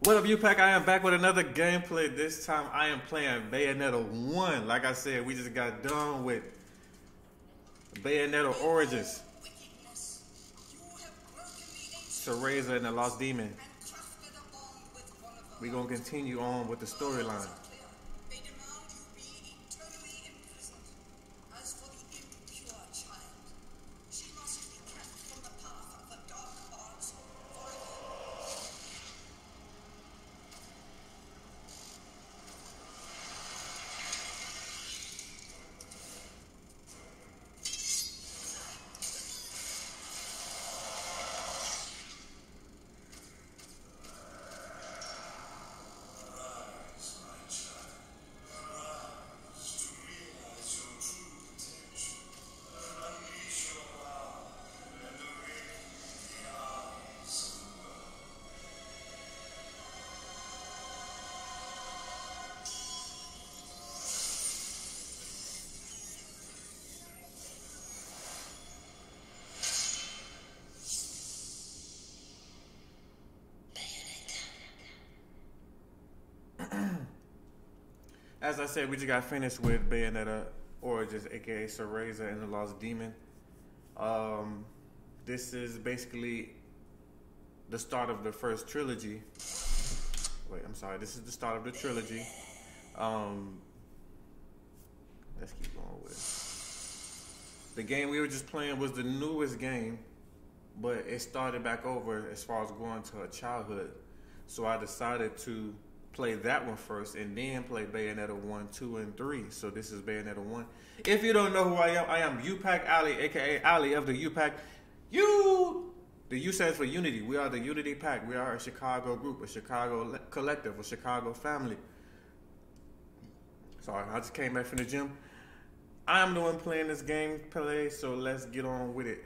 What up, U-Pack? I am back with another gameplay. This time I am playing Bayonetta 1. Like I said, we just got done with Bayonetta Origins. Cereza and the Lost Demon. We're going to continue on with the storyline. As I said, we just got finished with Bayonetta Origins, aka Cereza and the Lost Demon. Um, this is basically the start of the first trilogy. Wait, I'm sorry. This is the start of the trilogy. Um, let's keep going with it. The game we were just playing was the newest game, but it started back over as far as going to a childhood. So I decided to play that one first and then play Bayonetta 1, 2, and 3. So this is Bayonetta 1. If you don't know who I am, I am U-Pack Ali, aka Ali of the U-Pack. You! The U stands for Unity. We are the Unity Pack. We are a Chicago group, a Chicago collective, a Chicago family. Sorry, I just came back from the gym. I'm the one playing this game play, so let's get on with it.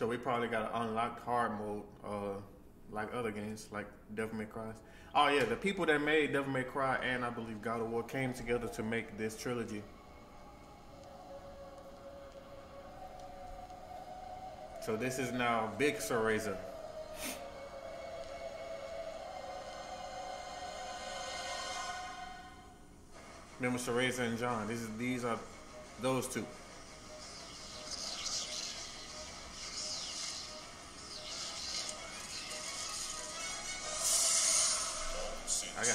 So we probably got to unlock hard mode, uh, like other games, like Devil May Cry. Oh yeah, the people that made Devil May Cry and I believe God of War came together to make this trilogy. So this is now Big Cereza. Remember Cereza and Jeanne. These these are those two.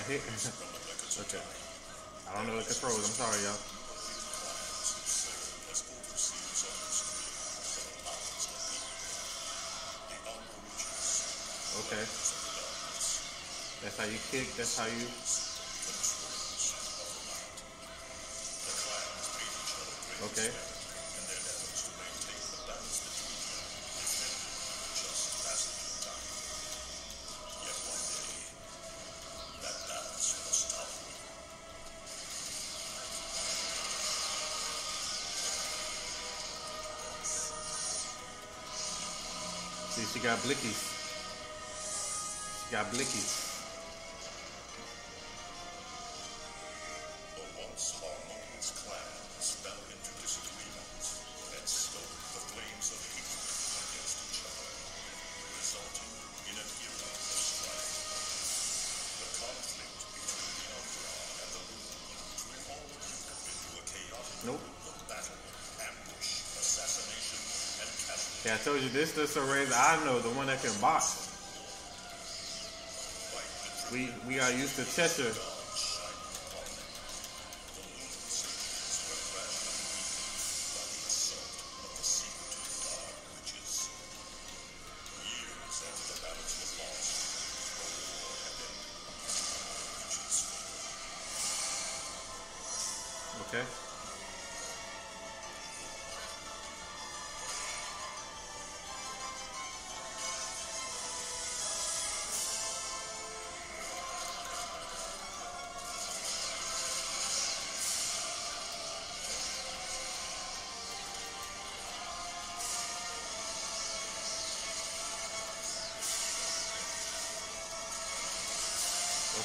okay. I don't know the controls. I'm sorry, y'all. Okay. That's how you kick. That's how you. Okay. Got blickies. She got blickies. Told you this is the Cereza I know, the one that can box. We we are used to Cheshire. Okay.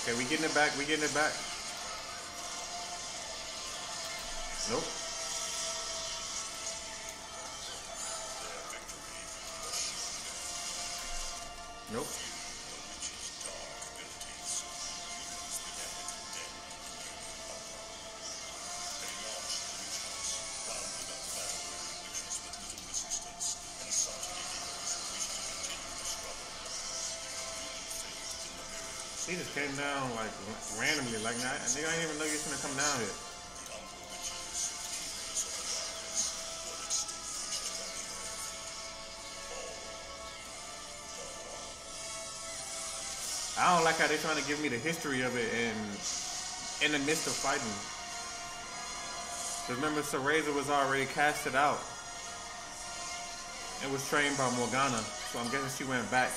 Okay, we getting it back. We getting it back. Came down like randomly, like not, they don't even know you're gonna come down here. I don't like how they're trying to give me the history of it in in the midst of fighting. Remember, Cereza was already casted out and was trained by Morgana, so I'm guessing she went back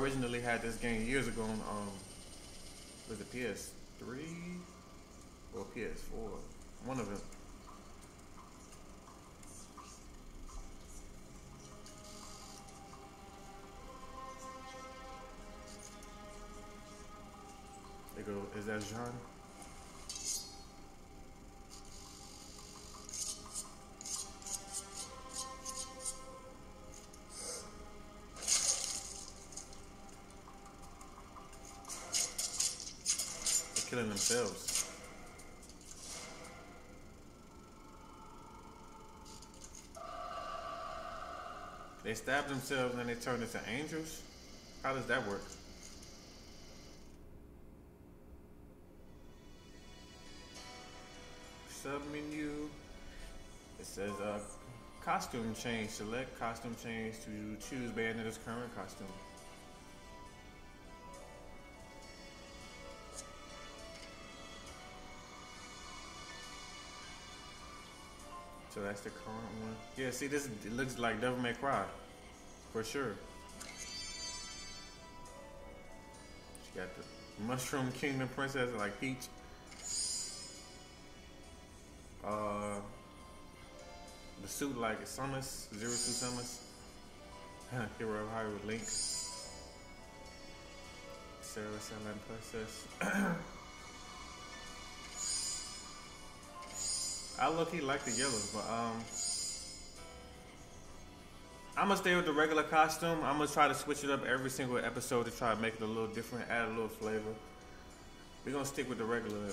originally had this game years ago on um was it PS3 or PS4? One of them. They go, is that Jeanne? Themselves. They stab themselves and they turn into angels? How does that work? Sub menu. It says uh, costume change. Select costume change to choose Bayonetta's current costume. That's the current one. Yeah, see this it looks like Devil May Cry. For sure. She got the Mushroom Kingdom Princess like Peach. Uh the suit like Samus, Zero Suit Samus. Hero of Hyrule Link. Sarah Silent Princess. I look he like the yellows, but um, I'm gonna stay with the regular costume. I'm gonna try to switch it up every single episode to try to make it a little different, add a little flavor. We're gonna stick with the regular,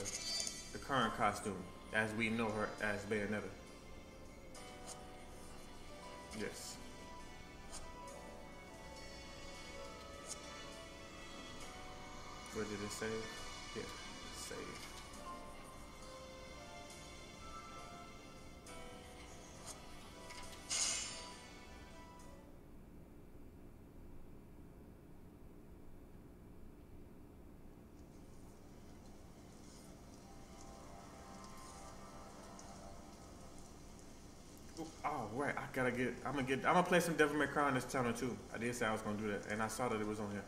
the current costume as we know her as Bayonetta. Yes. Where did it save? Yeah, save. Gotta get. I'm gonna get. I'm gonna play some Devil May Cry on this channel too. I did say I was gonna do that, and I saw that it was on here.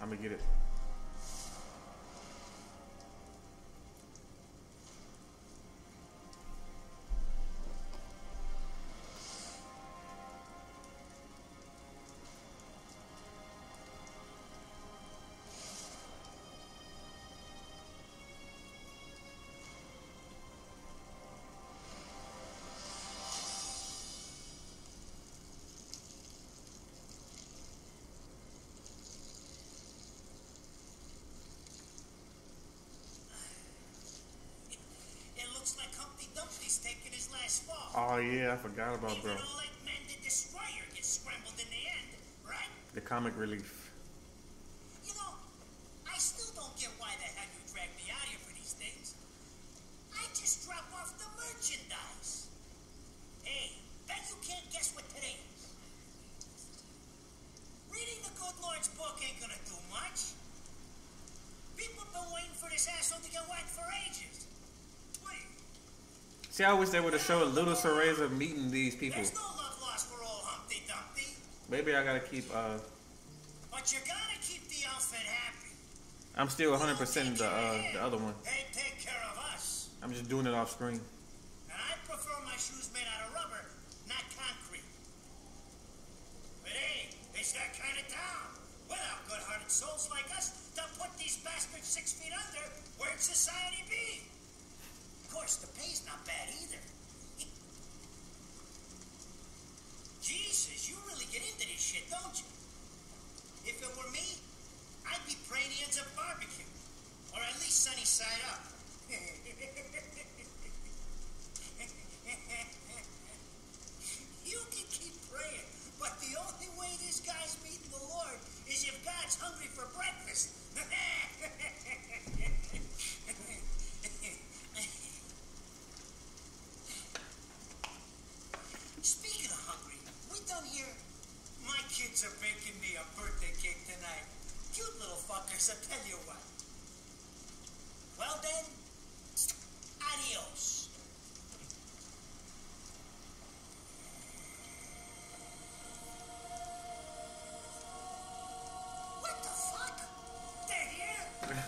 I'm gonna get it. It Taking his last fall. Oh yeah, I forgot about bro. Even the Destroyer gets scrambled in the end, right? The comic relief. I wish they would have showed little Cereza meeting these people. There's no love lost for old Humpty Dumpty. Maybe I gotta keep. uh But you gotta keep the outfit happy. I'm still 100 percent the uh, the other one. They take care of us. I'm just doing it off screen.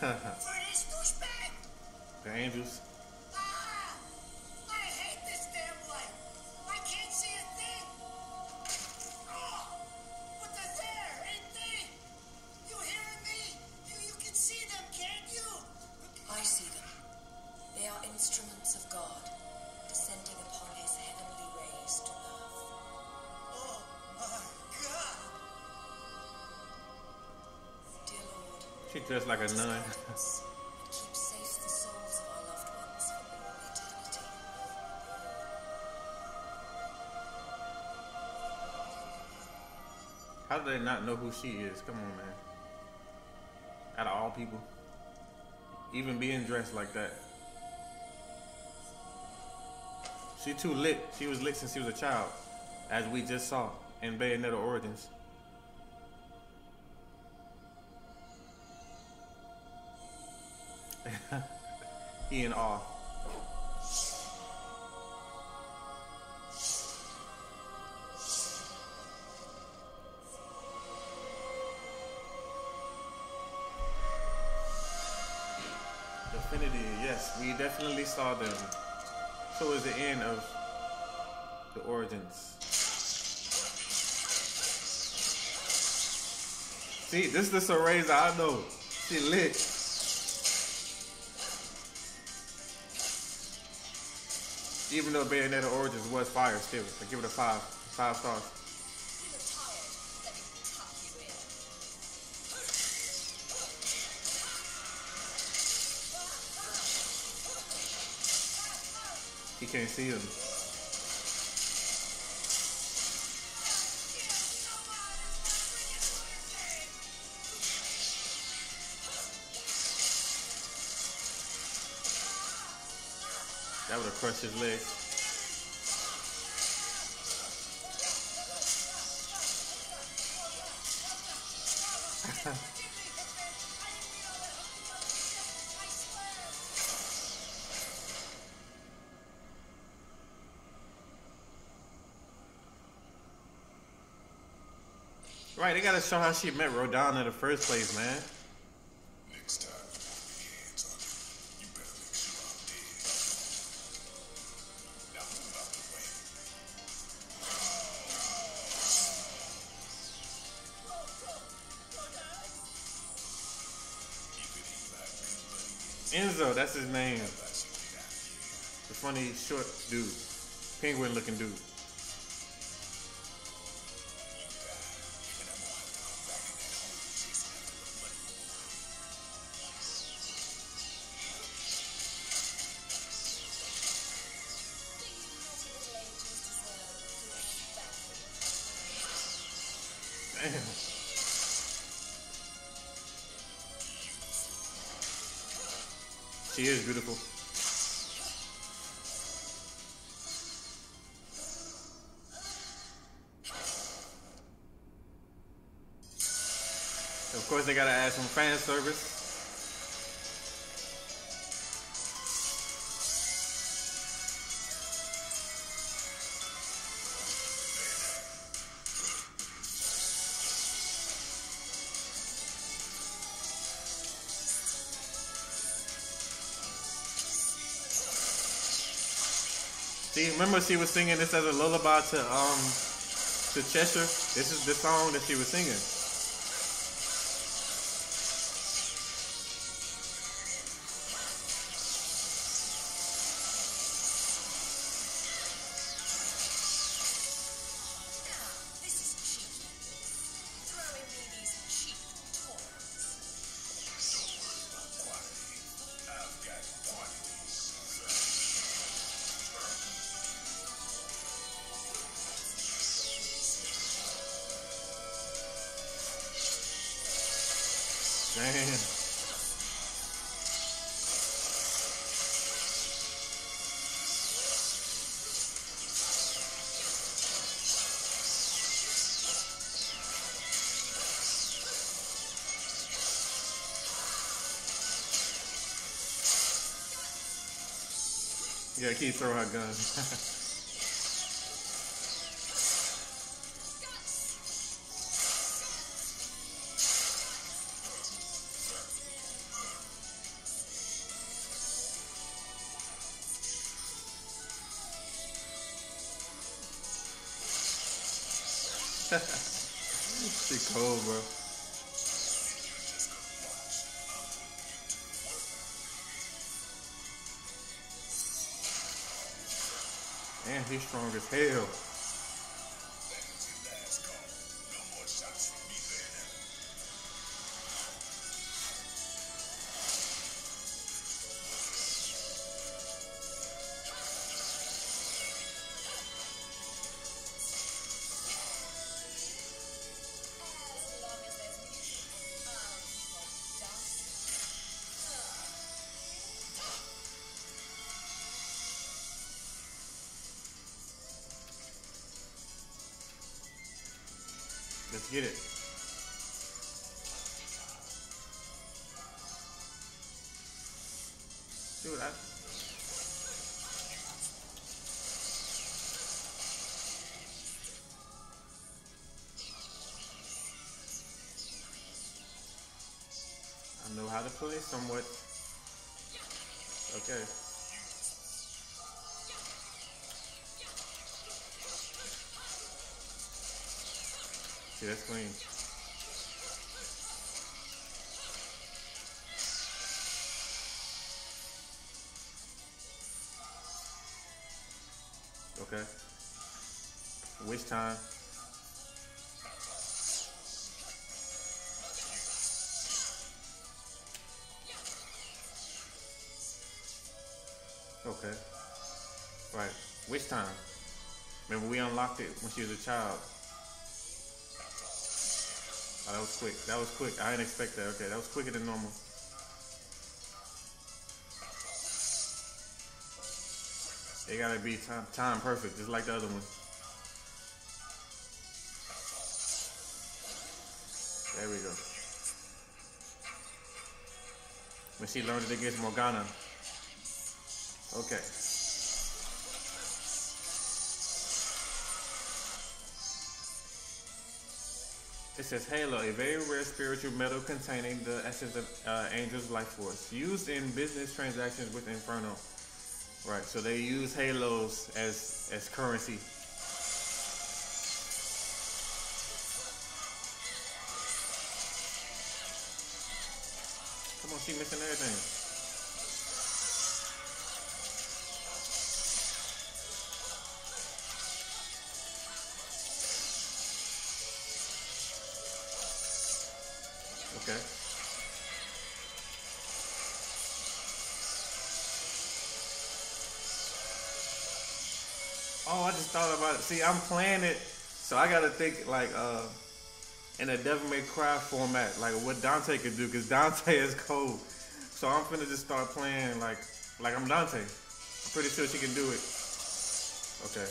Here? For ones like a eternity. How do they not know who she is? Come on, man. Out of all people, even being dressed like that. She too lit. She was lit since she was a child, as we just saw in Bayonetta Origins. In awe. Yes, we definitely saw them towards the end of the origins. See, this is the Cereza I know. She lit. Even though Bayonetta Origins was fire still. I give it a five. Five stars. He can't see him. Crushed his leg. Right, they gotta show how she met Rodin in the first place, man. Short dude. Penguin looking dude. Damn. She is beautiful. See, remember she was singing this as a lullaby to um to Cheshire. This is the song that she was singing. Damn. Yeah, keep throwing her guns. cold, bro. Man, he's strong as hell. Get it. Dude, I. I know how to play somewhat. Okay. See, that's clean. Okay. Which time? Okay. Right. Which time? Remember we unlocked it when she was a child. Oh, that was quick. That was quick. I didn't expect that. Okay, that was quicker than normal. It gotta be time, time perfect, just like the other one. There we go. When she learned it against Morgana. Okay. It says Halo, a very rare spiritual metal containing the essence of uh, Angel's life force, used in business transactions with Inferno. Right, so they use halos as as currency. Come on, she missing everything. See, I'm playing it, so I gotta think like uh in a Devil May Cry format, like what Dante could do, because Dante is cold. So I'm finna just start playing like like I'm Dante. I'm pretty sure she can do it. Okay.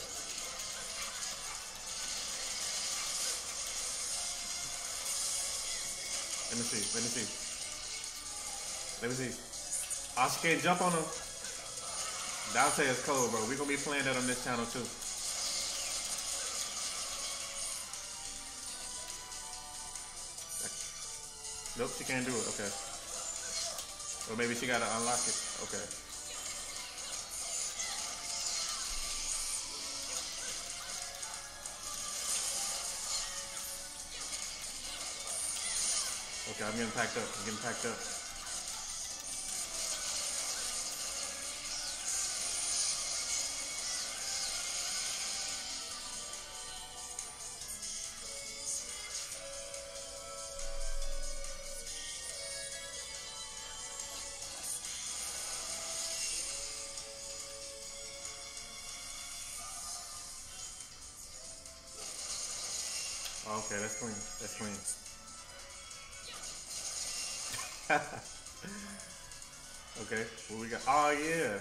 Let me see. Let me see. Let me see. Oh, she can't jump on him. Dante is cold, bro. We're gonna be playing that on this channel too. Nope, she can't do it. Okay. Or maybe she gotta unlock it. Okay. Okay, I'm getting packed up. I'm getting packed up. Okay, that's clean. That's clean. okay, what we got? Oh yeah.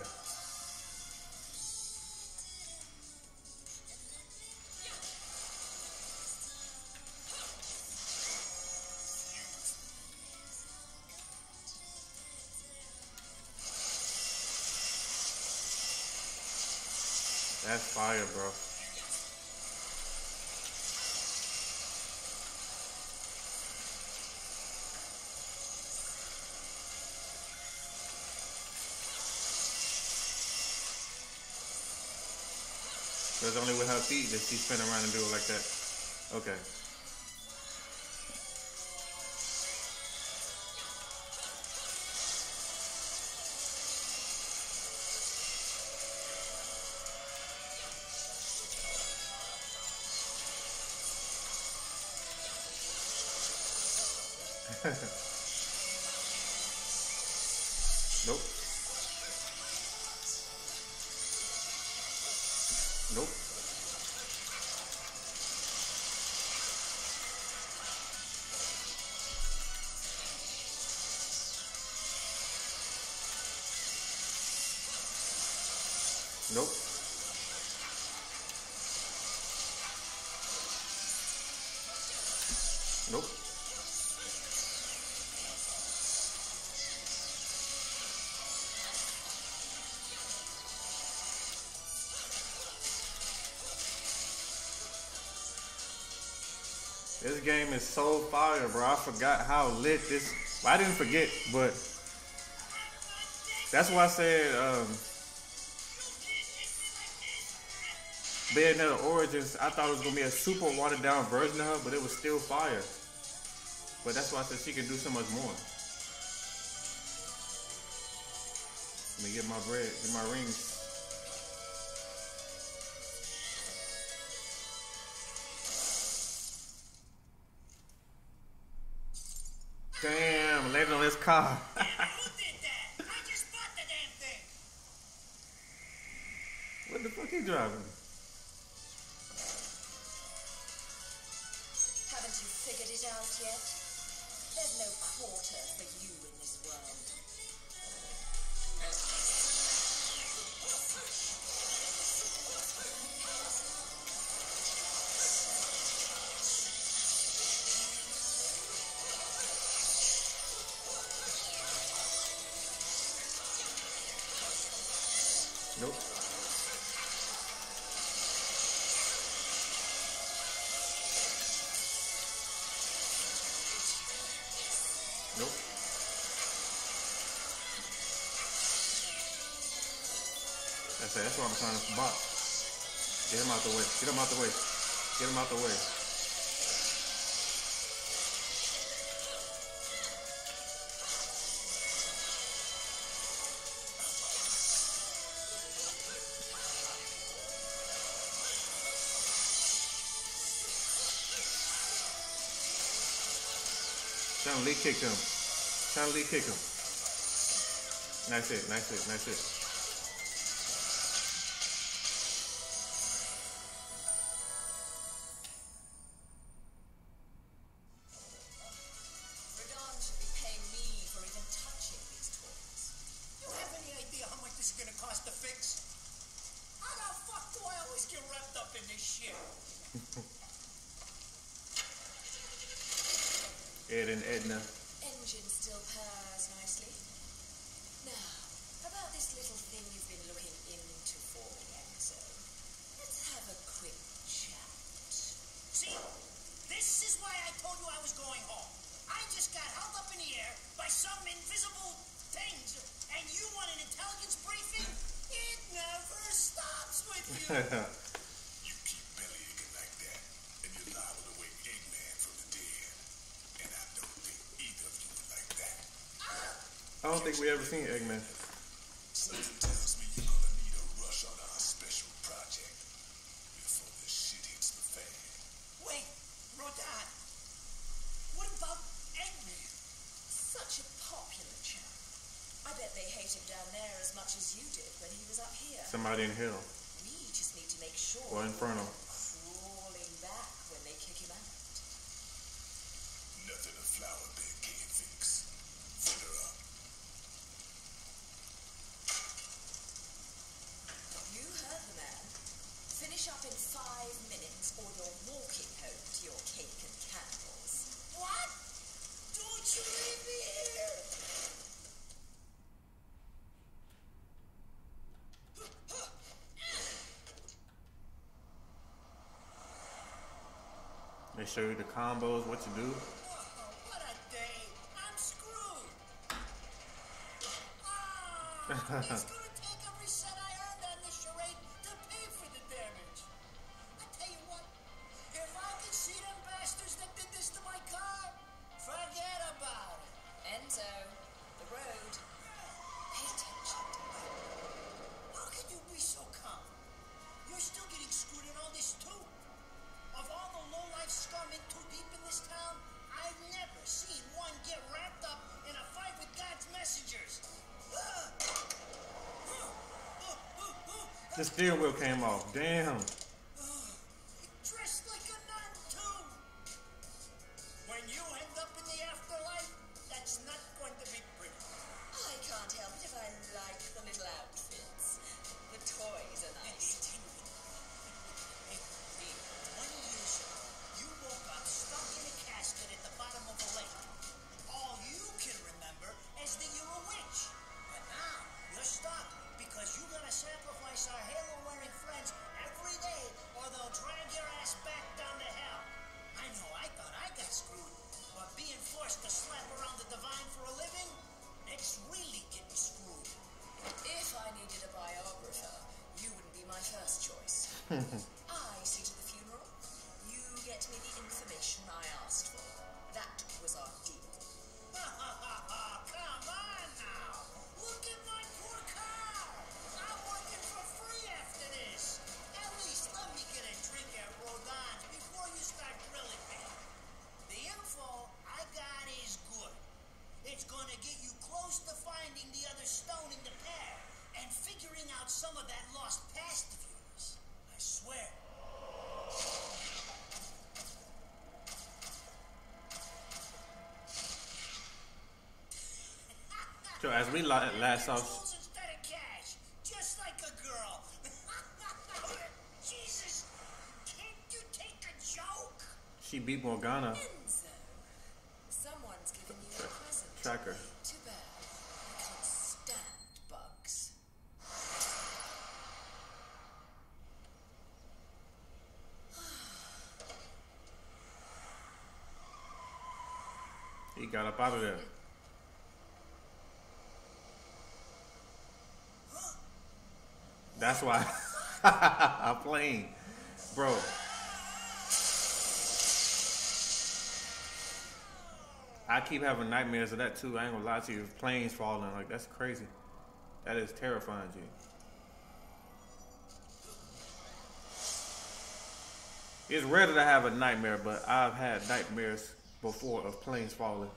That's fire, bro. Feet that she spin around and do it like that. Okay. Game is so fire, bro. I forgot how lit this. Well, I didn't forget, but that's why I said um, Bayonetta Origins. I thought it was gonna be a super watered down version of her, but it was still fire. But that's why I said she can do so much more. Let me get my bread, get my rings. Landed on car. Who did that? I just bought the damn thing. what the fuck he driving? Haven't you figured it out yet? There's no quarter for you in this world. That's. That's why I'm trying to box. Get him out the way. Get him out the way. Get him out the way. Chun-Li kicked him. Chun-Li kicked him. Nice hit. Nice hit. Nice hit. I told you I was going home. I just got held up in the air by some invisible things, and you want an intelligence briefing? It never stops with you. you keep like that, and you're liable to wake Eggman from the dead. And I don't think either of you like that. I don't think we ever seen Eggman. They show you the combos, what to do. came off. Damn. Yo, as we la last off. She beat Morgana. Someone's giving you a present. Tracker. Too bad. I can't stand bugs. he got up out of there. That's why I'm playing, bro. I keep having nightmares of that too. I ain't gonna lie to you. Planes falling like that's crazy. That is terrifying, G. It's rare that I have a nightmare, but I've had nightmares before of planes falling.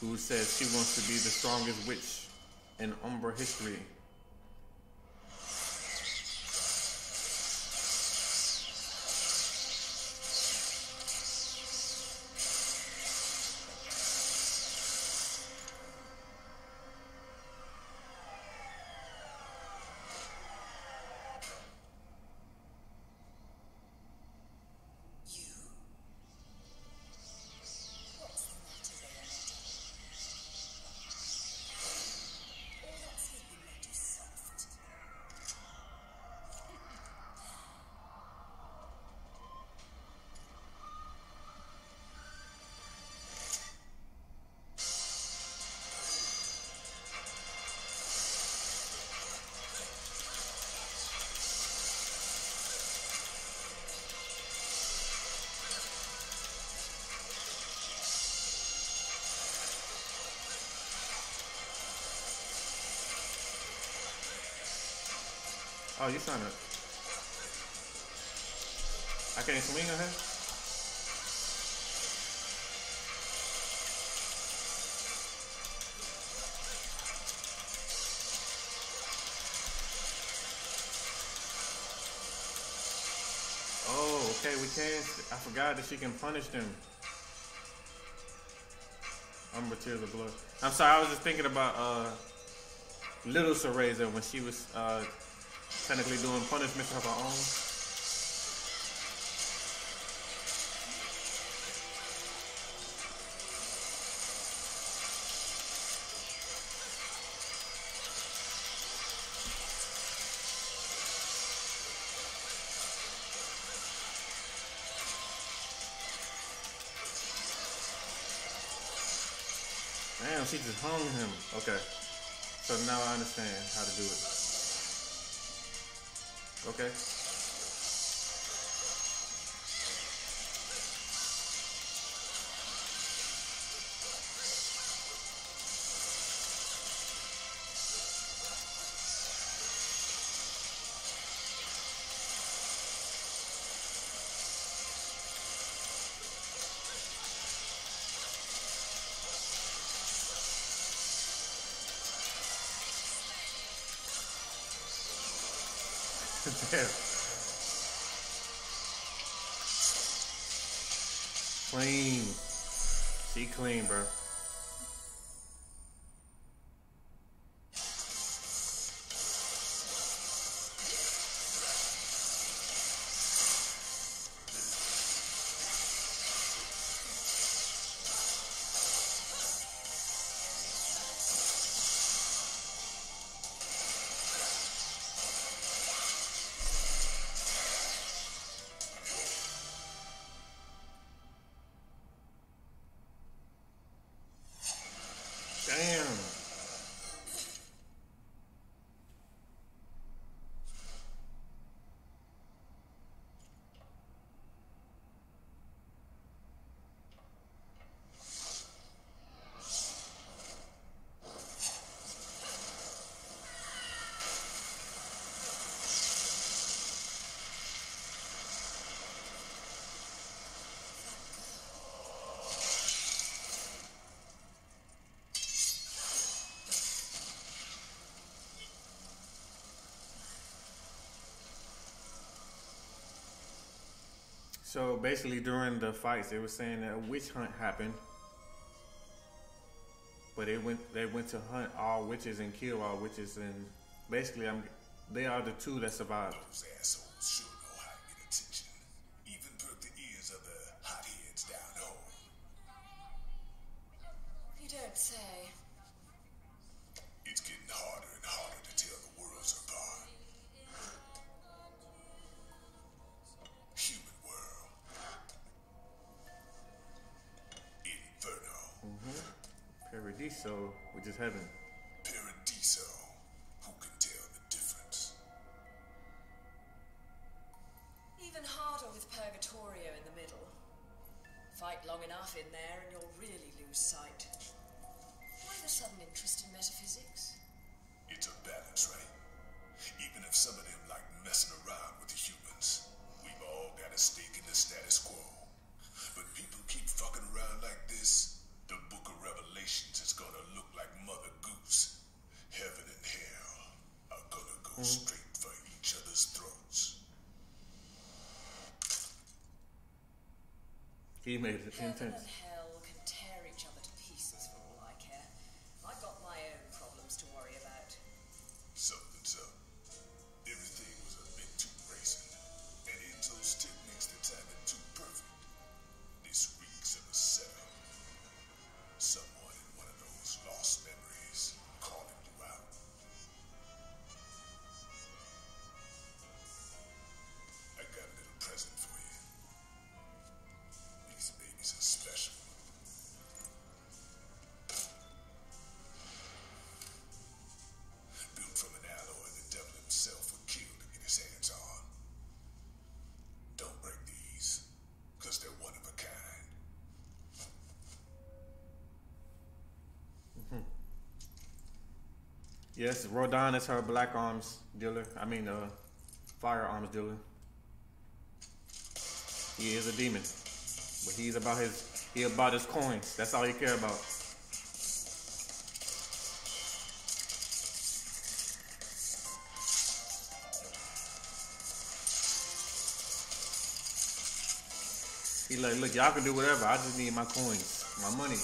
who says she wants to be the strongest witch in Umbra history. Oh, you trying to? I can't swing on her. Oh, okay, we can. I forgot that she can punish them. Umbra tears of blood. I'm sorry, I was just thinking about uh, little Cereza when she was uh, technically doing punishments of her own. Damn, she just hung him. Okay. So now I understand how to do it. Okay. Clean. She clean, bro. So basically, during the fights, they were saying that a witch hunt happened, but they went they went to hunt all witches and kill all witches, and basically, I'm they are the two that survived. Those assholes Fight long enough in there and you'll really lose sight. Why the sudden interest in metaphysics? It's a balance, right? Even if some of them like messing around with the humans, we've all got a stake in the status quo. But people keep fucking around like this, the Book of Revelations is gonna look like Mother Goose. Heaven and hell are gonna go mm-hmm. straight for each other's throats. He made it intense. Yes, Rodin is her black arms dealer. I mean, uh, firearms dealer. He is a demon, but he's about his he about his coins. That's all he care about. He like, look, y'all can do whatever. I just need my coins, my money.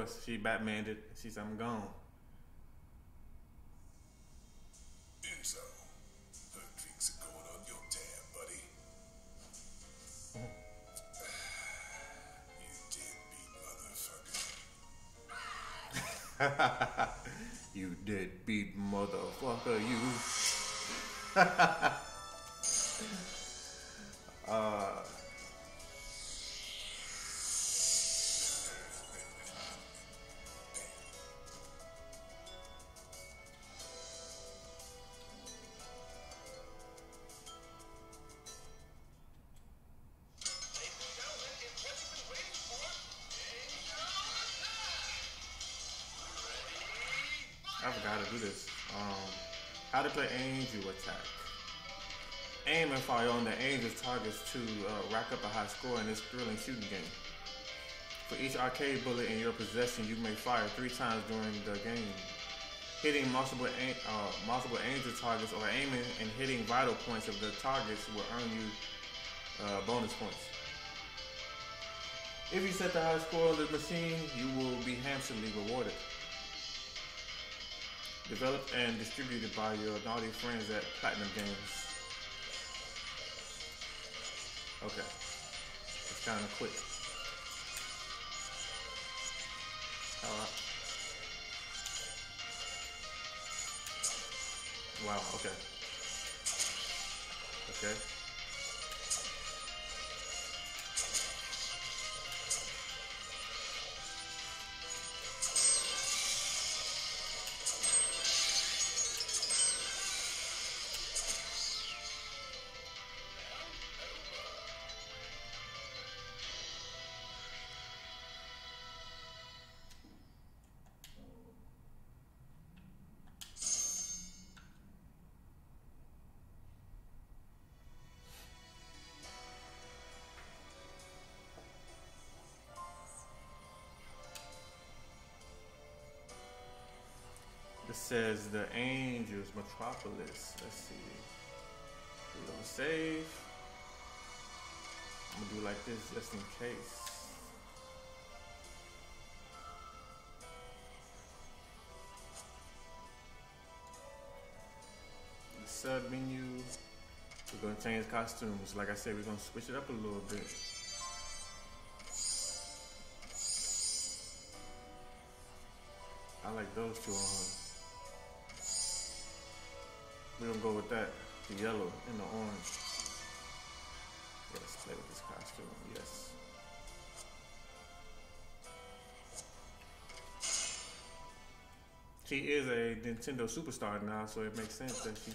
Course, she Batmaned it. She said, I'm gone. Enzo, are going on your tab, buddy. you deadbeat motherfucker. You deadbeat motherfucker, you. To uh, rack up a high score in this thrilling shooting game. For each arcade bullet in your possession, you may fire three times during the game. Hitting multiple uh, multiple angel targets or aiming and hitting vital points of the targets will earn you uh, bonus points. If you set the high score on the machine, you will be handsomely rewarded. Developed and distributed by your naughty friends at Platinum Games. Okay. It's kind of quick. Alright. Wow, okay. Okay. Says the Angels Metropolis. Let's see. We're gonna save. I'm gonna do like this just in case. The sub menu. We're gonna change costumes. Like I said, we're gonna switch it up a little bit. I like those two on. We're gonna go with that. The yellow and the orange. Yes, play with this costume. Yes. She is a Nintendo superstar now, so it makes sense that she.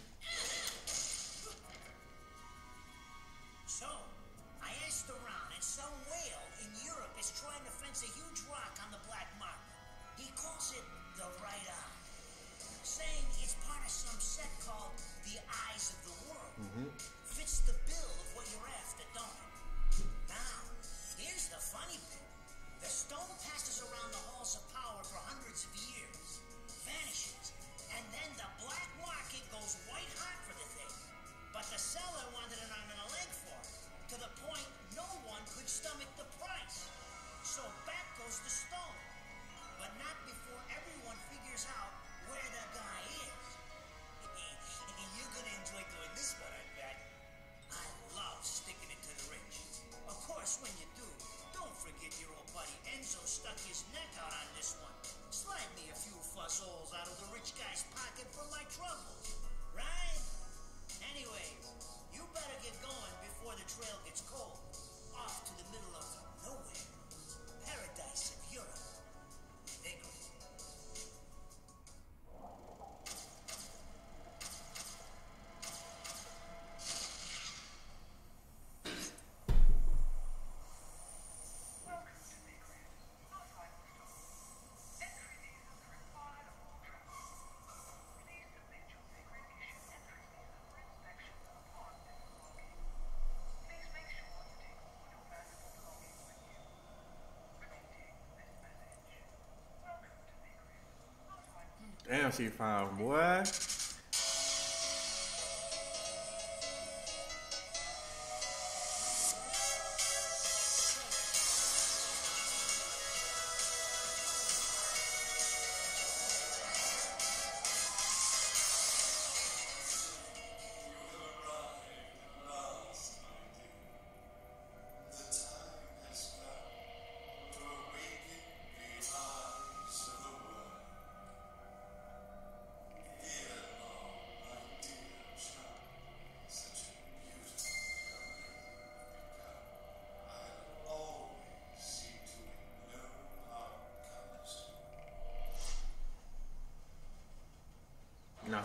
Damn, she found boy.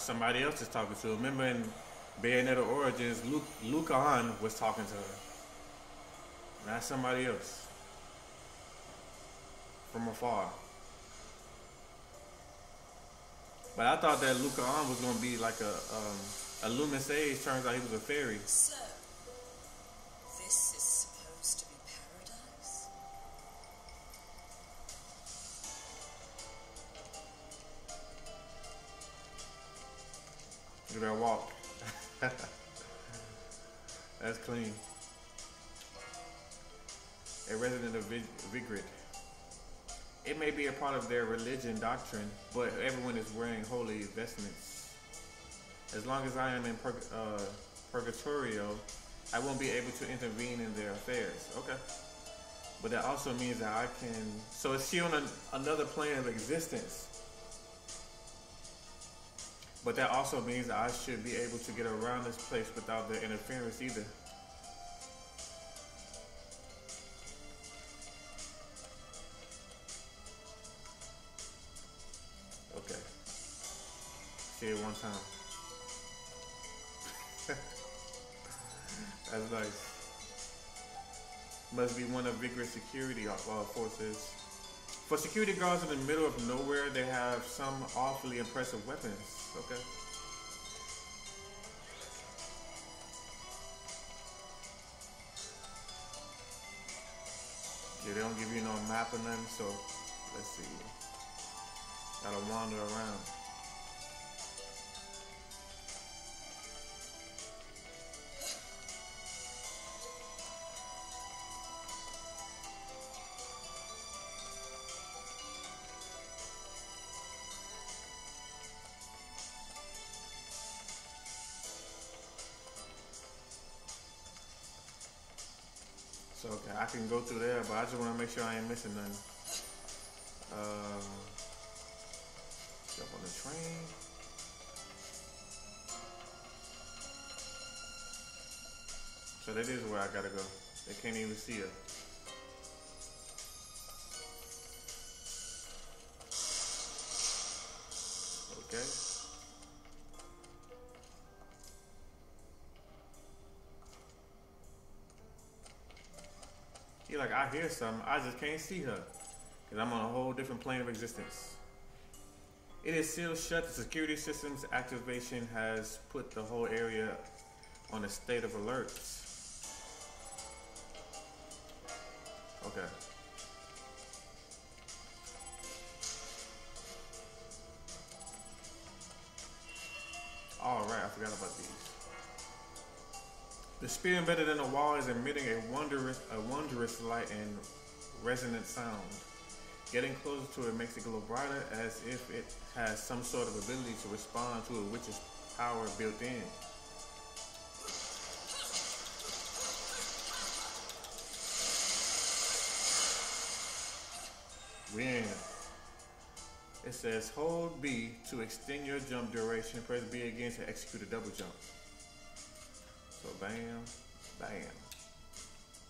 Somebody else is talking to. Remember in Bayonetta Origins, Luke Lukaon was talking to her. Not somebody else. From afar. But I thought that Lukaon was gonna be like a um, a Lumen Sage. Turns out he was a fairy. So, of their religion doctrine, but everyone is wearing holy vestments. As long as I am in purg- uh, Purgatorio, I won't be able to intervene in their affairs. Okay. But that also means that I can. So is she on an, another plane of existence? But that also means that I should be able to get around this place without their interference either. One time. That's nice. Must be one of Vigrid's security uh, forces. For security guards in the middle of nowhere, they have some awfully impressive weapons. Okay. Yeah, they don't give you no map or nothing, so let's see. Gotta wander around. Can go through there, but I just want to make sure I ain't missing nothing. Um, jump on the train. So that is where I gotta go. They can't even see her. I hear something, I just can't see her. Because I'm on a whole different plane of existence. It is sealed shut. The security system's activation has put the whole area on a state of alert. Spear embedded in the wall is emitting a wondrous, a wondrous light and resonant sound. Getting closer to it makes it glow brighter as if it has some sort of ability to respond to a witch's power built in. Win. It says hold B to extend your jump duration. Press B again to execute a double jump. So bam, bam.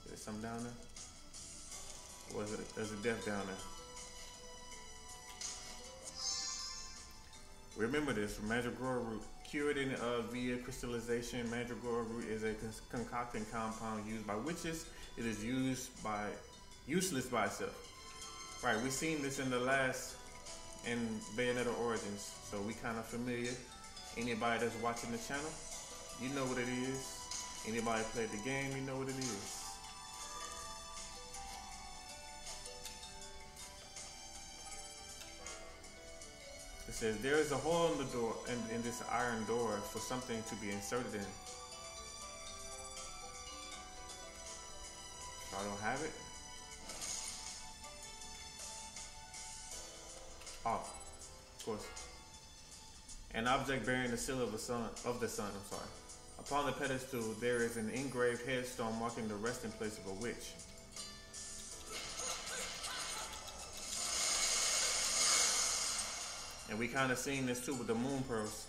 There's something down there? Was is it, there's a death down there? Remember this, Mandragora root. Cured in uh, via crystallization, Mandragora root is a con- concocting compound used by witches. It is used by useless by itself. Right, we seen this in the last in Bayonetta Origins, so we kind of familiar. Anybody that's watching the channel, you know what it is. Anybody played the game, you know what it is. It says there is a hole in the door in, in this iron door for something to be inserted in. I don't have it. Oh, of course. An object bearing the seal of the sun of the sun, I'm sorry. Upon the pedestal there is an engraved headstone marking the resting place of a witch. And we kind of seen this too with the moon pearls.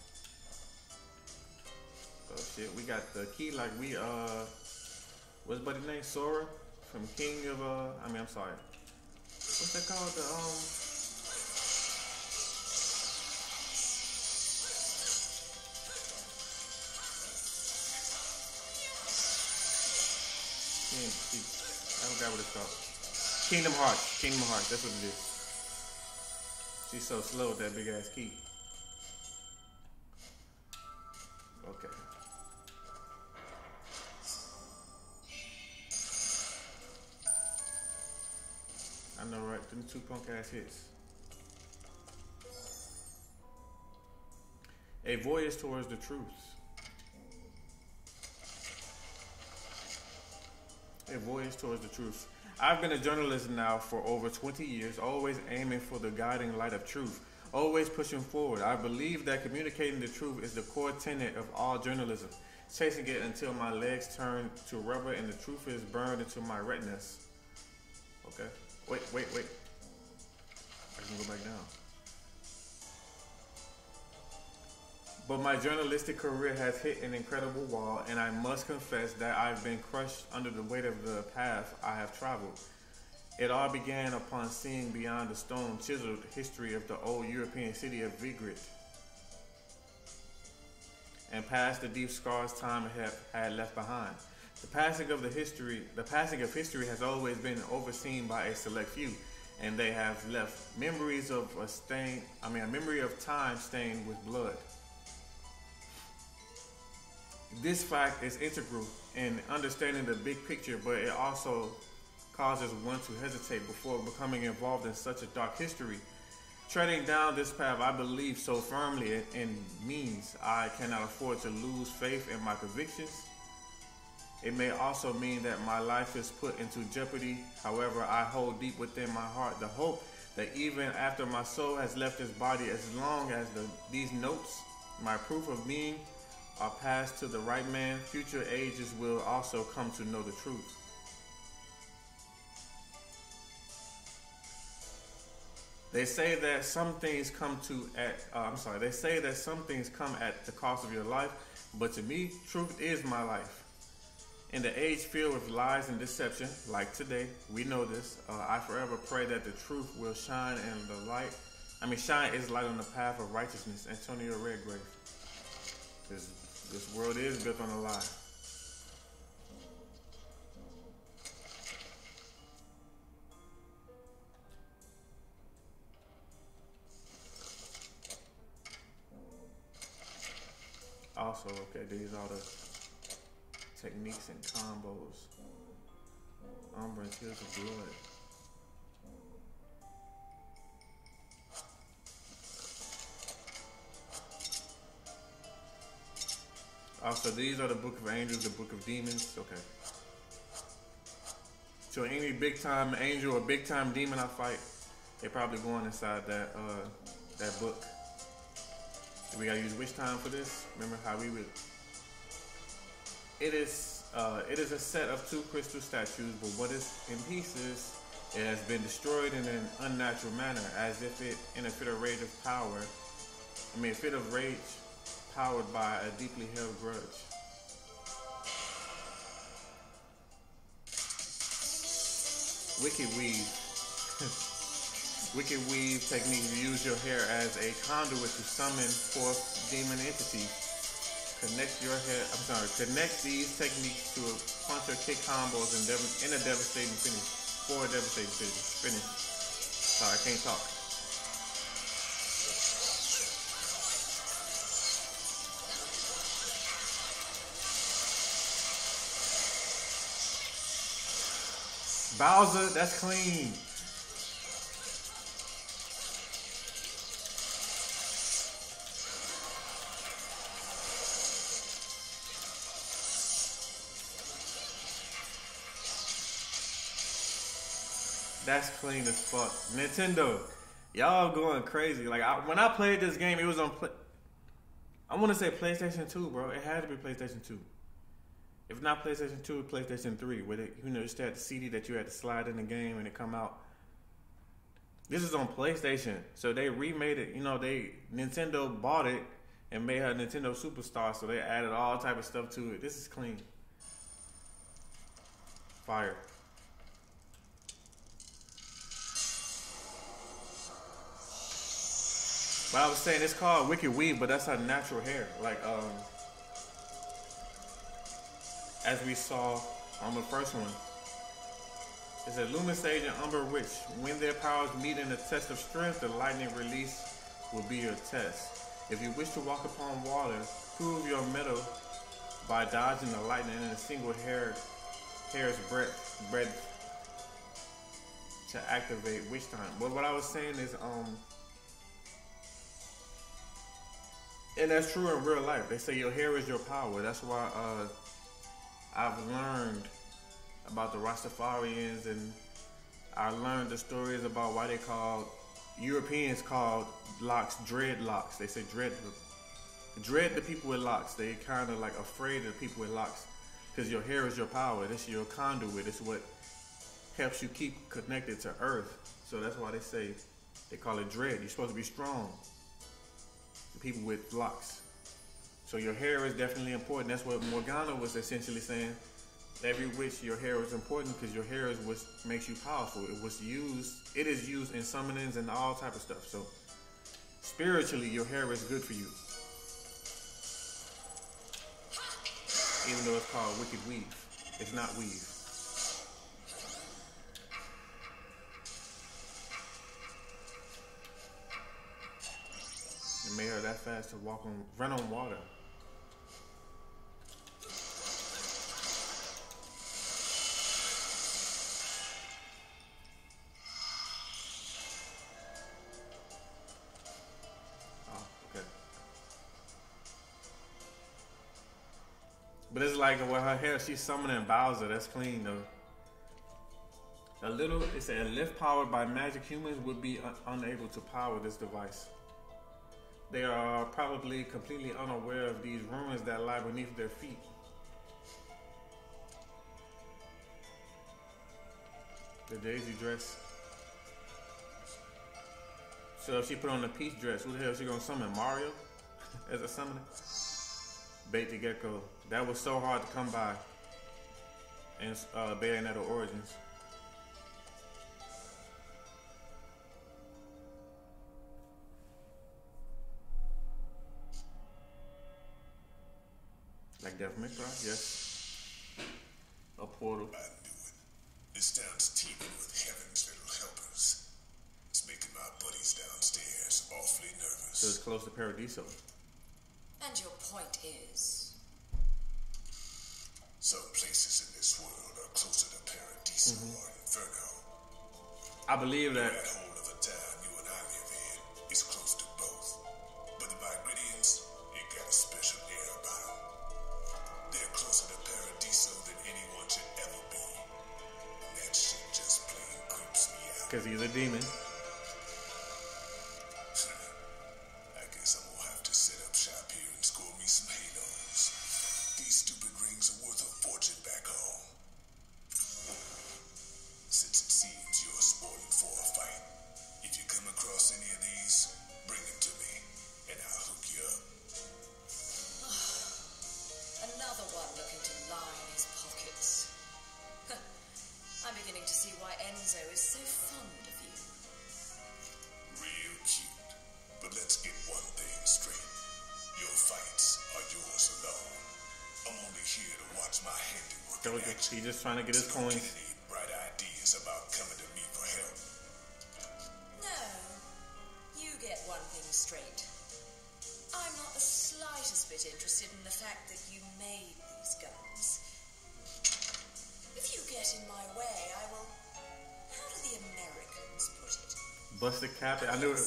Oh shit, we got the key like we uh what's buddy name? Sora from King of uh I mean I'm sorry. What's that called? The um I forgot what it's called. Kingdom Hearts. Kingdom Hearts, that's what it is. She's so slow with that big ass key. Okay. I know, right? Them two punk ass hits. A voyage towards the truth. A voyage towards the truth. I've been a journalist now for over 20 years, always aiming for the guiding light of truth, always pushing forward. I believe that communicating the truth is the core tenet of all journalism, chasing it until my legs turn to rubber and the truth is burned into my retinas. Okay. Wait, wait, wait. I can go back down. But my journalistic career has hit an incredible wall, and I must confess that I've been crushed under the weight of the path I have traveled. It all began upon seeing beyond the stone chiseled history of the old European city of Vigrid, and past the deep scars time had, had left behind. The passing of the history, the passing of history has always been overseen by a select few, and they have left memories of a stain. I mean, a memory of time stained with blood. This fact is integral in understanding the big picture, but it also causes one to hesitate before becoming involved in such a dark history. Treading down this path, I believe so firmly in, means I cannot afford to lose faith in my convictions. It may also mean that my life is put into jeopardy. However, I hold deep within my heart the hope that even after my soul has left its body, as long as the, these notes, my proof of being, are passed to the right man, future ages will also come to know the truth. They say that some things come to at uh, I'm sorry. They say that some things come at the cost of your life, but to me, truth is my life. In the age filled with lies and deception, like today, we know this. Uh, I forever pray that the truth will shine in the light. I mean, shine is light on the path of righteousness. Antonio Redgrave. This this world is built on a lie. Also, okay, these are the techniques and combos. Umbra and Tears of Blood. Also, these are the Book of Angels, the Book of Demons. Okay. So any big time angel or big time demon I fight, they probably going inside that uh, that book. We gotta use witch time for this? Remember how we would. It is uh, it is a set of two crystal statues, but what is in pieces, it has been destroyed in an unnatural manner, as if it in a fit of rage of power. I mean, a fit of rage powered by a deeply held grudge. Wicked Weave. Wicked Weave technique. You use your hair as a conduit to summon forth demon entities. Connect your hair, I'm sorry, connect these techniques to a punch or kick combos in, dev- in a devastating finish. For a devastating finish. Sorry, I can't talk. Bowser, that's clean. That's clean as fuck. Nintendo, y'all going crazy. Like I, when I played this game, it was on. Play- I want to say PlayStation Two, bro. It had to be PlayStation Two. If not PlayStation Two, PlayStation Three, where it, you know, still had the CD that you had to slide in the game and it come out. This is on PlayStation, so they remade it. You know, they Nintendo bought it and made her Nintendo Superstar, so they added all type of stuff to it. This is clean. Fire. But I was saying it's called Wicked Weave, but that's her natural hair. Like um as we saw on the first one. It said Lumen Sage and Umbra Witch. When their powers meet in a test of strength, the lightning release will be your test. If you wish to walk upon water, prove your mettle by dodging the lightning in a single hair hair's breadth breadth to activate witch time. But what I was saying is um and that's true in real life. They say your hair is your power. That's why uh I've learned about the Rastafarians and I learned the stories about why they called Europeans called locks dreadlocks. They say dread dread the people with locks. They kind of like afraid of the people with locks because your hair is your power. This your conduit. It's what helps you keep connected to Earth. So that's why they say they call it dread. You're supposed to be strong. The people with locks. So your hair is definitely important. That's what Morgana was essentially saying. Every witch, your hair is important because your hair is what makes you powerful. It was used. It is used in summonings and all type of stuff. So spiritually, your hair is good for you. Even though it's called wicked weave, it's not weave. It made her that fast to walk on, run on water. But it's like with her hair, she's summoning Bowser. That's clean though. A little, it said, a lift powered by magic humans would be un- unable to power this device. They are probably completely unaware of these ruins that lie beneath their feet. The daisy dress. So if she put on the peach dress, who the hell is she gonna summon? Mario as a summoner? Bait the Gecko. That was so hard to come by in uh, Bayonetta Origins. Like Devil May Cry, yes. A portal. I knew it. This town's teeming with heaven's little helpers. It's making my buddies downstairs awfully So it's close to Paradiso. And your point is? Some places in this world are closer to Paradiso mm-hmm. or Inferno. I believe that That whole of the town you and I live in is close to both. But the it got a special air about 'em. They're closer to Paradiso than anyone should ever be. And that shit just plain creeps me out. because he's a demon. He's trying to get his So coins. get any bright ideas about coming to me for help. No, you get one thing straight. I'm not the slightest bit interested in the fact that you made these guns. If you get in my way, I will. How do the Americans put it? Bust the cap. I knew it.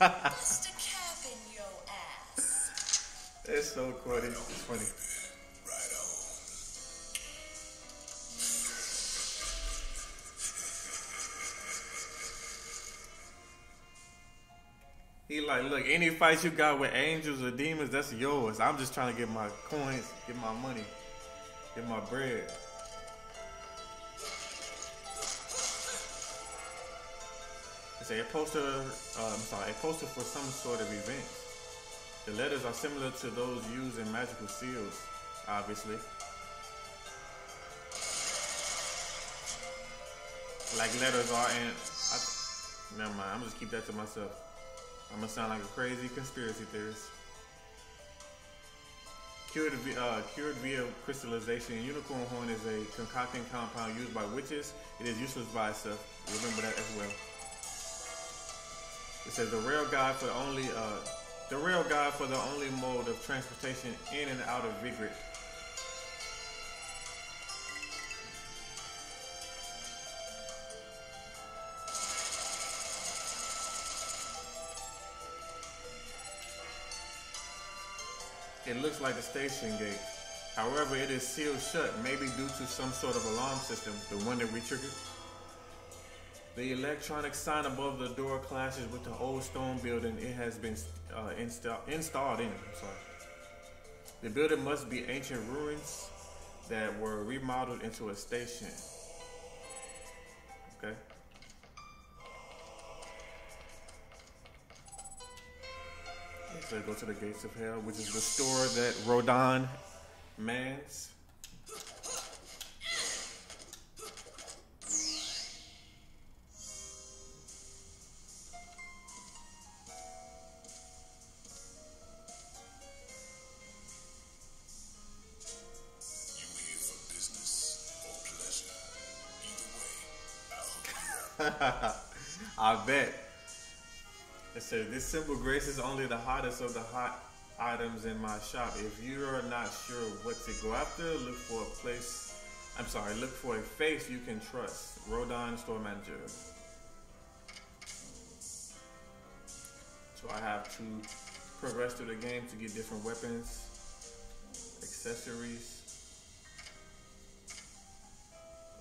Bust a cap in your ass. It's so corny. It's funny. He like, look, any fights you got with angels or demons, that's yours. I'm just trying to get my coins, get my money, get my bread. It's a poster, uh, I'm sorry, a poster for some sort of event. The letters are similar to those used in magical seals, obviously. Like letters are in. I, never mind. I'm just keep that to myself. I'm gonna sound like a crazy conspiracy theorist. Cured, uh, cured via crystallization, unicorn horn is a concocting compound used by witches. It is useless by itself. Remember that as well. It says the rail guide for only uh, the rail guide for the only mode of transportation in and out of Vigrid. It looks like the station gate. However, it is sealed shut, maybe due to some sort of alarm system, the one that we triggered. The electronic sign above the door clashes with the old stone building it has been uh, insta- installed in. I'm sorry. The building must be ancient ruins that were remodeled into a station. Okay. Go to the gates of hell, which is the store that Rodin mans. This simple grace is only the hottest of the hot items in my shop. If you are not sure what to go after, look for a place. I'm sorry, look for a face you can trust. Rodin store manager. So I have to progress through the game to get different weapons, accessories.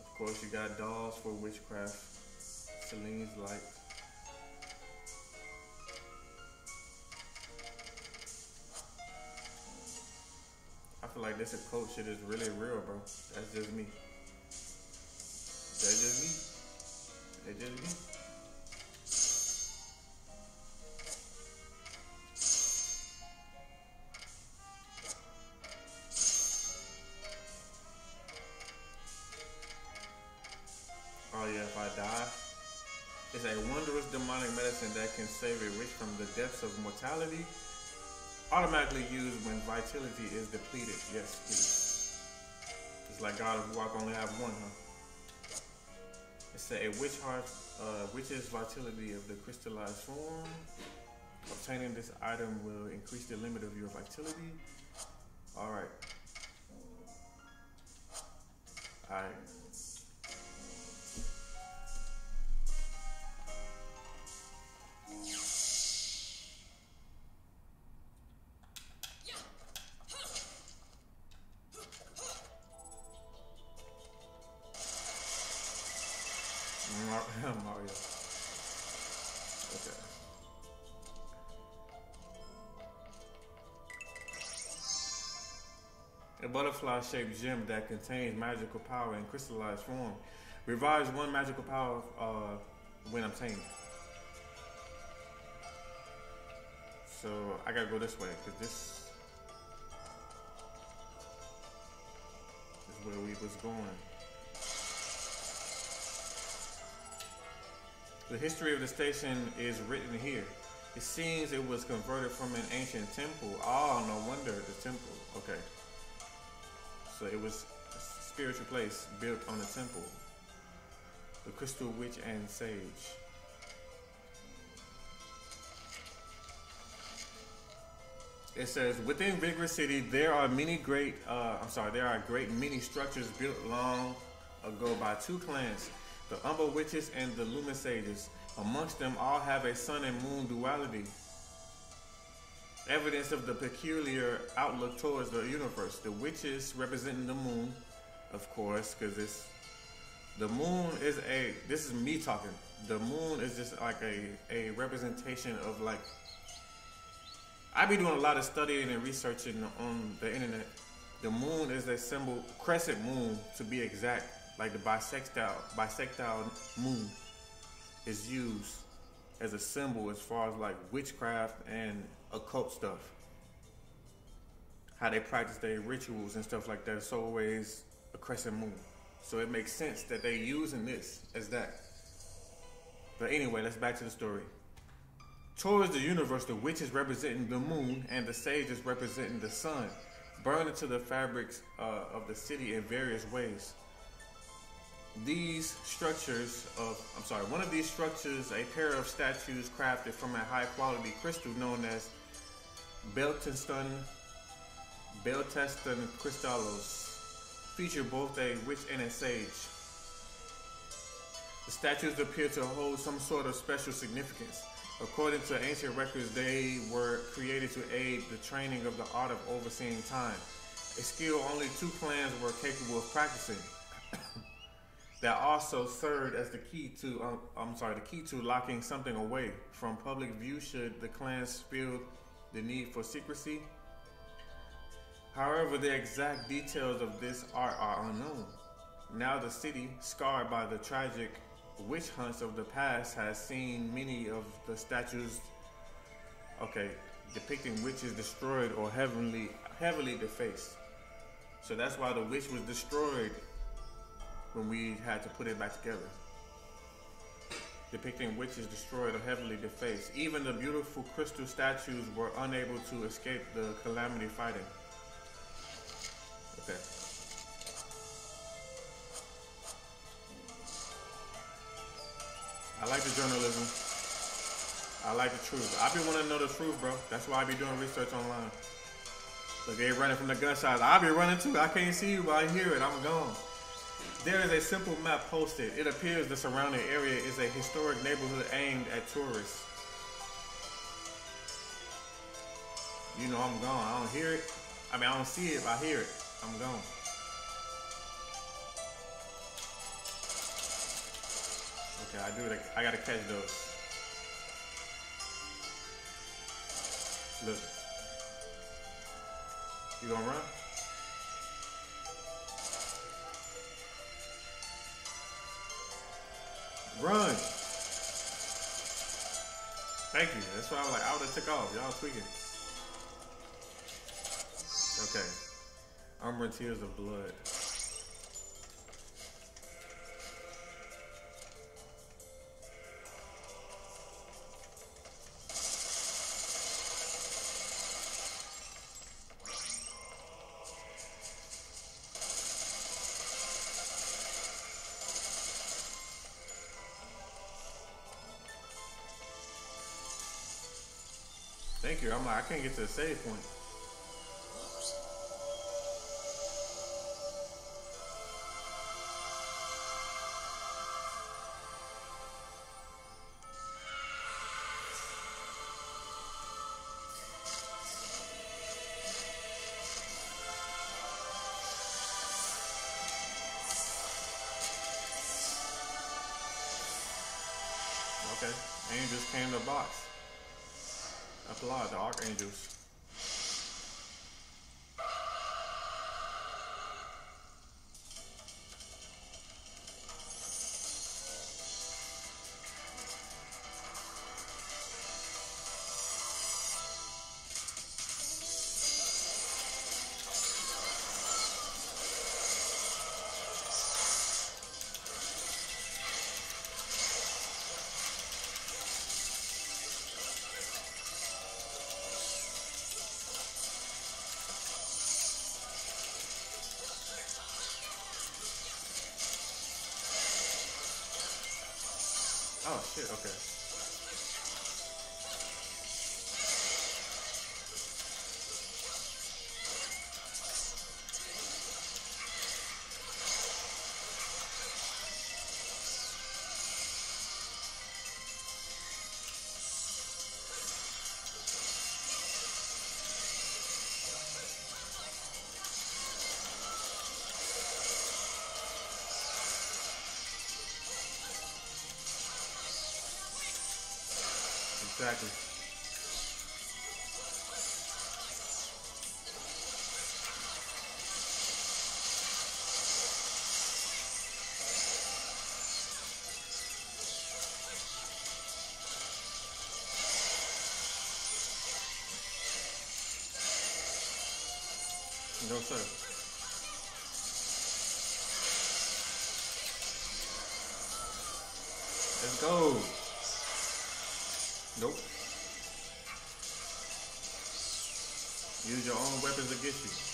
Of course, you got dolls for witchcraft. Selene's light. Feel like this occult shit is really real, bro. That's just me. That's just me. That's just me. Oh yeah, if I die, it's a wondrous demonic medicine that can save a witch from the depths of mortality. Automatically used when vitality is depleted. Yes, please. It's like God of War only have one, huh? It said a witch heart, uh, witch's vitality of the crystallized form. Obtaining this item will increase the limit of your vitality. All right. All right. Butterfly-shaped gem that contains magical power in crystallized form revives one magical power uh, when obtained. So I gotta go this way because this is where we was going. The history of the station is written here. It seems it was converted from an ancient temple. Oh, no wonder the temple. Okay. So it was a spiritual place built on a temple. The crystal witch and sage. It says within Vigrid City there are many great. Uh, I'm sorry, there are great many structures built long ago by two clans, the Umbra Witches and the Lumen Sages. Amongst them, all have a sun and moon duality. Evidence of the peculiar outlook towards the universe. The witches representing the moon, of course, because it's the moon is a. This is me talking. The moon is just like a a representation of like I be doing a lot of studying and researching on the internet. The moon is a symbol, crescent moon to be exact, like the bisextile bisextile moon is used as a symbol as far as like witchcraft and occult stuff. How they practice their rituals and stuff like that. It's always a crescent moon. So it makes sense that they're using this as that. But anyway, let's back to the story. Towards the universe, the witches representing the moon and the sages representing the sun, burn into the fabrics uh, of the city in various ways. These structures of, I'm sorry, one of these structures, a pair of statues crafted from a high quality crystal known as Belteston, Belteston crystallos, feature both a witch and a sage. The statues appear to hold some sort of special significance. According to ancient records, they were created to aid the training of the art of overseeing time, a skill only two clans were capable of practicing. that also served as the key to, um, I'm sorry, the key to locking something away from public view should the clans feel the need for secrecy. However, the exact details of this art are unknown. Now, the city, scarred by the tragic witch hunts of the past has seen many of the statues okay depicting witches destroyed or heavily heavily defaced so that's why the witch was destroyed when we had to put it back together depicting witches destroyed or heavily defaced even the beautiful crystal statues were unable to escape the calamity fighting okay I like the journalism. I like the truth. I be wanting to know the truth, bro. That's why I be doing research online. Look, they running from the gunshots. I be running too. I can't see you, but I hear it. I'm gone. There is a simple map posted. It appears the surrounding area is a historic neighborhood aimed at tourists. You know I'm gone. I don't hear it. I mean, I don't see it, but I hear it. I'm gone. Okay, I do it. I gotta catch those. Look. You gonna run? Run! Thank you. That's why I was like, I would have took off. Y'all tweaking. Okay. Umbran Tears of Blood. You. I'm like, I can't get to the save point. Okay. Angels came to the box. Applaud the archangels. Okay. Exactly. No, sir. Let's go. Nope. Use your own weapons against you.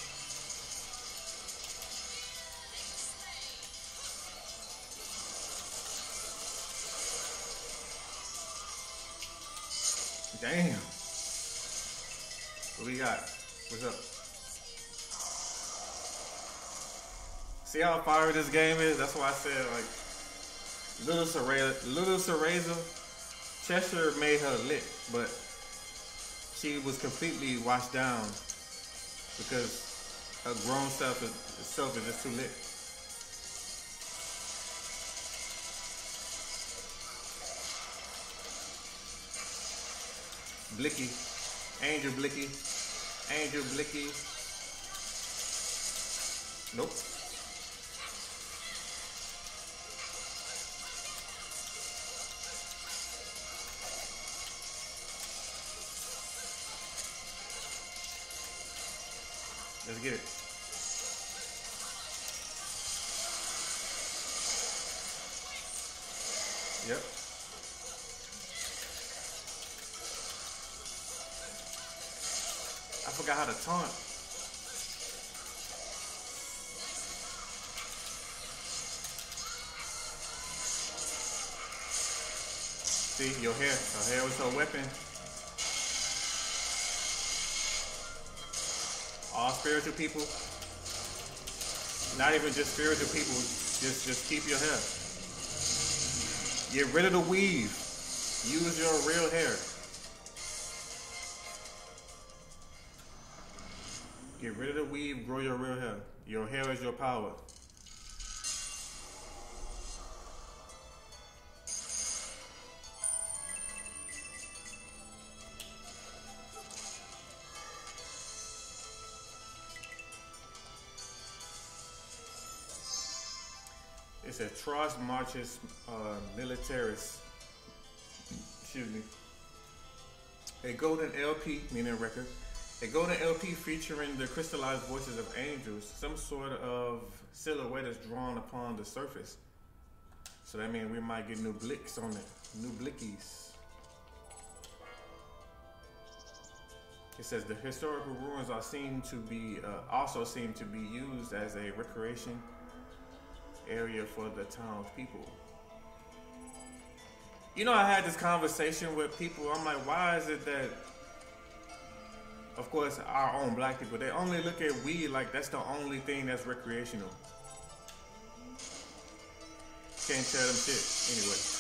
Damn. What we got? What's up? See how fire this game is? That's why I said like Little Cereza, Little Cereza, Cheshire made her lit, but she was completely washed down because her grown self is, self is just too lit. Blicky, Angel Blicky, Angel Blicky. Nope. Yep. I forgot how to taunt. See, your hair. Your hair was her weapon. All spiritual people. Not even just spiritual people. Just just keep your hair. Get rid of the weave. Use your real hair. Get rid of the weave, grow your real hair. Your hair is your power. It's a Tros Marches uh, Militaris. Excuse me. A golden LP, meaning record. A golden LP featuring the crystallized voices of angels. Some sort of silhouette is drawn upon the surface. So that means we might get new blicks on it. New blickies. It says the historical ruins are seen to be uh, also seem to be used as a recreation area for the townspeople. You know, I had this conversation with people. I'm like, why is it that, of course, our own black people, they only look at weed like that's the only thing that's recreational. Can't tell them shit anyway.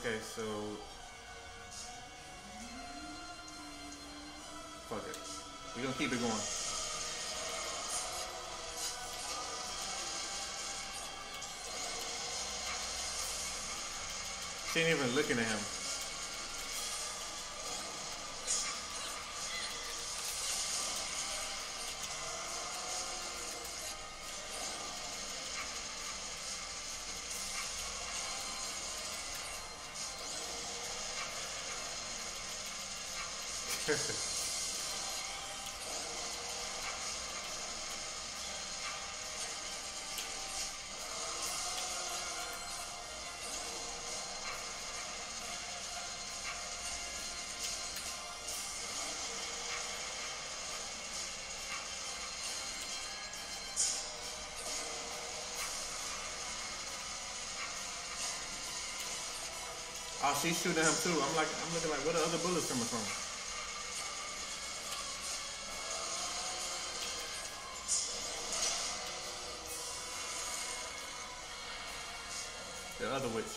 Okay, so fuck it. We're gonna keep it going. She ain't even looking at him. Perfect. Oh, she's shooting him too. I'm like, I'm looking like, where the other bullets coming from? The witch.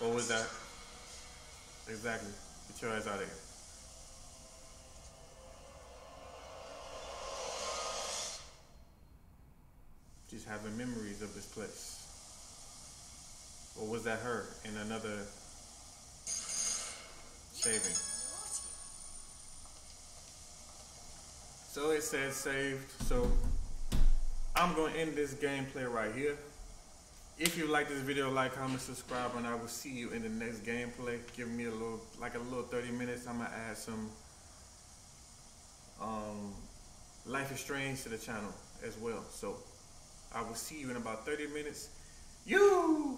What was that? Exactly. Get your ass out of here. Just having memories of this place. Or was that her in another saving? So it says saved. So I'm going to end this gameplay right here. If you like this video, like, comment, subscribe, and I will see you in the next gameplay. Give me a little, like a little 30 minutes. I'm to add some um, Life is Strange to the channel as well. So I will see you in about 30 minutes. You!